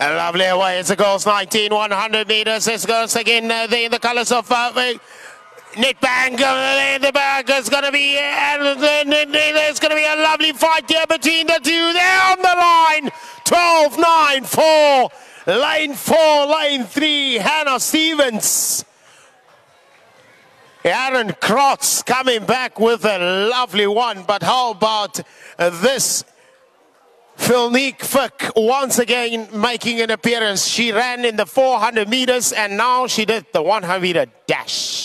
A lovely away. It's a girls 19, 100 meters. It's girls again. Uh, the, the colors of uh, Nedbank. Uh, the back is going to be, uh, there's going to be a lovely fight here between the two. They're on the line. 12, 9, 4. Lane 4, lane 3. Hannah Stevens. Aaron Krotz coming back with a lovely one. But how about uh, this Philnique Fick once again making an appearance. She ran in the 400 meters and now she did the 100 meter dash.